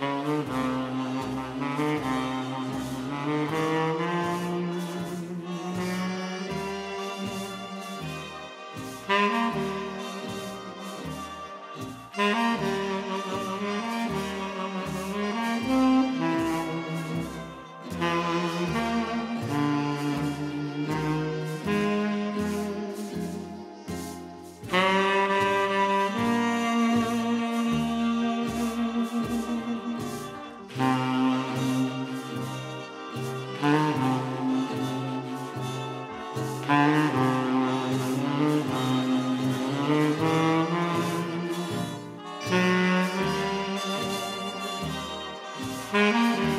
thank you Música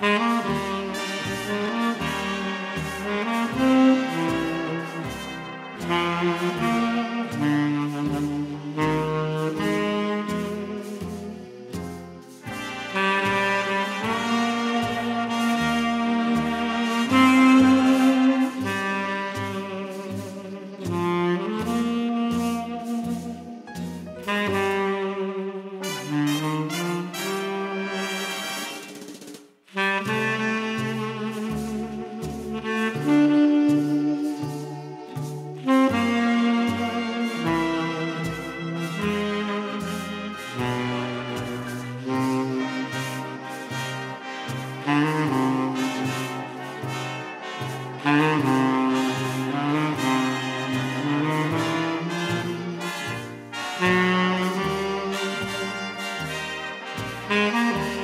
Thank you. Mm-hmm.